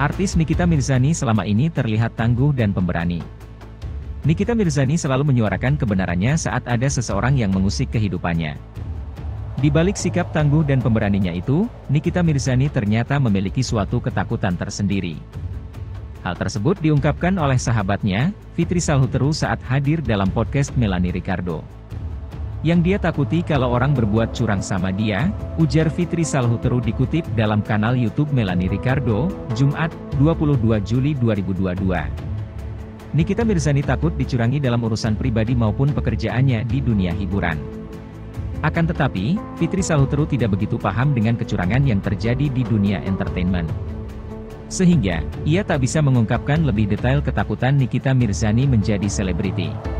Artis Nikita Mirzani selama ini terlihat tangguh dan pemberani. Nikita Mirzani selalu menyuarakan kebenarannya saat ada seseorang yang mengusik kehidupannya. Di balik sikap tangguh dan pemberaninya itu, Nikita Mirzani ternyata memiliki suatu ketakutan tersendiri. Hal tersebut diungkapkan oleh sahabatnya, Fitri Salhuteru saat hadir dalam podcast Melanie Ricardo. Yang dia takuti kalau orang berbuat curang sama dia, ujar Fitri Salhuteru dikutip dalam kanal YouTube Melanie Ricardo, Jumat, 22 Juli 2022. Nikita Mirzani takut dicurangi dalam urusan pribadi maupun pekerjaannya di dunia hiburan. Akan tetapi, Fitri Salhuteru tidak begitu paham dengan kecurangan yang terjadi di dunia entertainment. Sehingga, ia tak bisa mengungkapkan lebih detail ketakutan Nikita Mirzani menjadi selebriti.